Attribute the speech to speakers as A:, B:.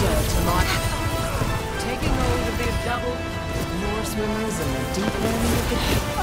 A: dare to my...
B: Taking hold of the double.
A: More swimmers in the deep end of the.